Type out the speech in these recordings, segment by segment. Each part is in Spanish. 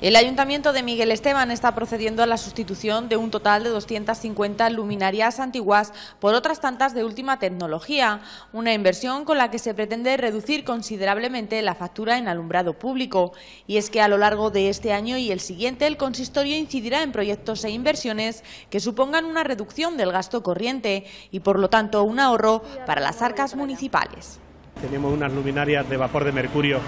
El Ayuntamiento de Miguel Esteban está procediendo a la sustitución de un total de 250 luminarias antiguas por otras tantas de última tecnología, una inversión con la que se pretende reducir considerablemente la factura en alumbrado público. Y es que a lo largo de este año y el siguiente el consistorio incidirá en proyectos e inversiones que supongan una reducción del gasto corriente y por lo tanto un ahorro para las arcas municipales. Tenemos unas luminarias de vapor de mercurio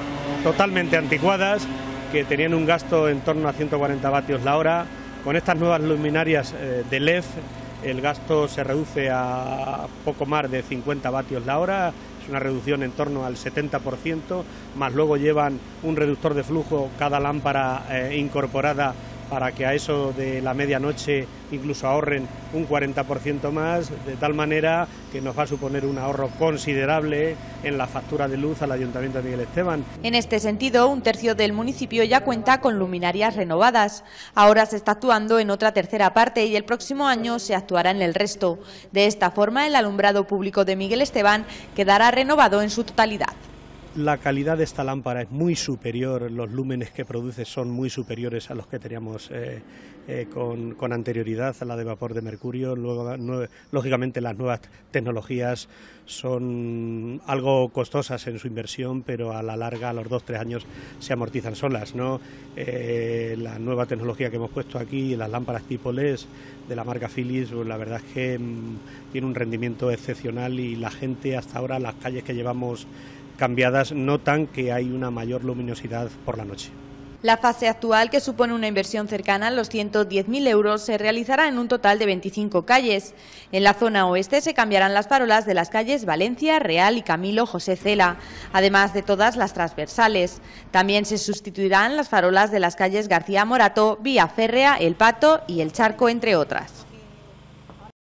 totalmente anticuadas que tenían un gasto en torno a 140 vatios la hora. Con estas nuevas luminarias eh, de LED el gasto se reduce a poco más de 50 vatios la hora, es una reducción en torno al 70%, más luego llevan un reductor de flujo cada lámpara eh, incorporada para que a eso de la medianoche incluso ahorren un 40% más, de tal manera que nos va a suponer un ahorro considerable en la factura de luz al Ayuntamiento de Miguel Esteban. En este sentido, un tercio del municipio ya cuenta con luminarias renovadas. Ahora se está actuando en otra tercera parte y el próximo año se actuará en el resto. De esta forma, el alumbrado público de Miguel Esteban quedará renovado en su totalidad. La calidad de esta lámpara es muy superior, los lúmenes que produce son muy superiores a los que teníamos eh, eh, con, anterioridad a la de vapor de mercurio. Luego, lógicamente las nuevas tecnologías son algo costosas en su inversión, pero a la larga, a los dos, tres años, se amortizan solas. ¿no? Eh, la nueva tecnología que hemos puesto aquí, las lámparas tipo LED de la marca Philips, pues la verdad es que mm, tiene un rendimiento excepcional y la gente hasta ahora, las calles que llevamos cambiadas notan que hay una mayor luminosidad por la noche. La fase actual, que supone una inversión cercana a los 110.000 euros, se realizará en un total de 25 calles. En la zona oeste se cambiarán las farolas de las calles Valencia, Real y Camilo José Cela, además de todas las transversales. También se sustituirán las farolas de las calles García Morato, Vía Férrea, El Pato y El Charco, entre otras.